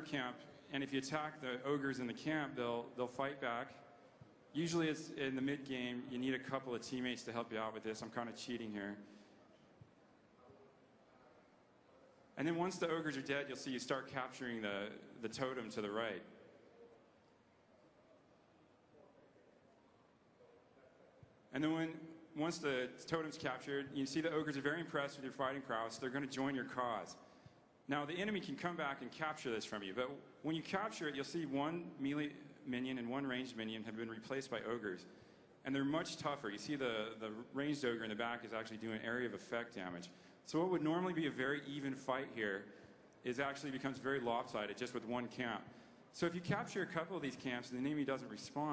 camp, and if you attack the ogres in the camp, they'll they'll fight back. Usually, it's in the mid game. You need a couple of teammates to help you out with this. I'm kind of cheating here. And then once the ogres are dead, you'll see you start capturing the, the totem to the right. And then when once the totem's captured, you see the ogres are very impressed with your fighting prowess. They're going to join your cause. Now the enemy can come back and capture this from you, but when you capture it, you'll see one melee minion and one ranged minion have been replaced by ogres. And they're much tougher. You see the, the ranged ogre in the back is actually doing area of effect damage. So what would normally be a very even fight here is actually becomes very lopsided just with one camp. So if you capture a couple of these camps and the enemy doesn't respond,